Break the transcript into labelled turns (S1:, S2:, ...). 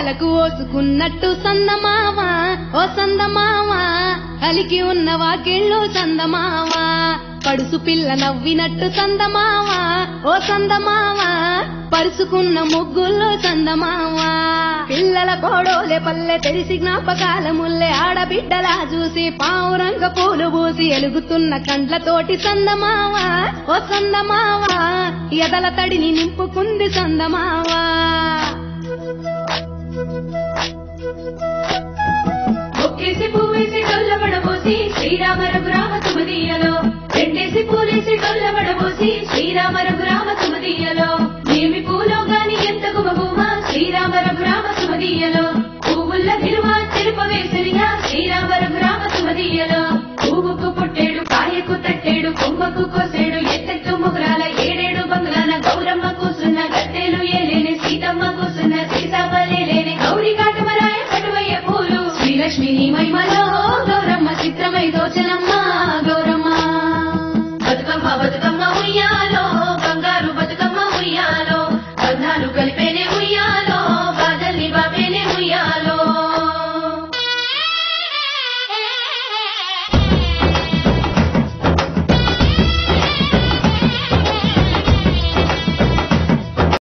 S1: తలకు ఓసుకున్నట్టు సందమావా? ఓ సందమావా? కలికి ఉన్న వాకిళ్ళు సందమావా పడుసు పిల్ల నవ్వినట్టు సందమావా? ఓ సందమావా? పరుసుకున్న ముగ్గుల్లో సందమావా పిల్లల కోడోలే పల్లె తెలిసి జ్ఞాపకాల ముల్లే ఆడబిడ్డలా చూసి పావురంగ పూలు పూసి ఎలుగుతున్న కండ్లతోటి సందమావా? ఓ సందమావా? ఎదల తడిని నింపుకుంది సందమావా?
S2: ఒక్కేసి పువ్వేసి డొల్ల పడబోసి శ్రీరామ రఘురామ సుమదీయలో రెండేసి పూలేసి డొల్ల పడబోసి శ్రీరామ రఘురామ సుమదీయలో ఏమి పూలో గాని ఎంత గుమగుమ శ్రీరామ రఘురామ సుమదీయలో నీ మహిమలో గౌరమ్మ
S1: చిత్రమై దోచనమ్మా గౌరమ్మ.
S2: బతుకమ్మ బతుకమ్మ